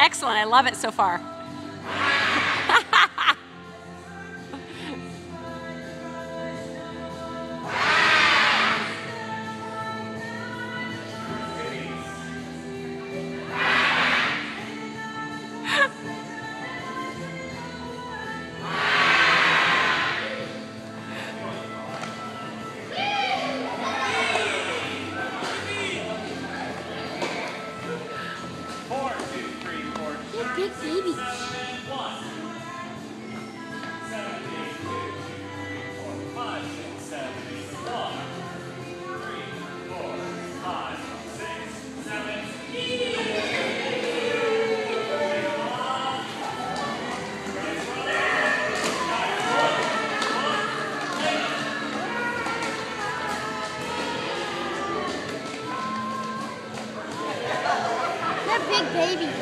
excellent. I love it so far. They're big babies. big babies.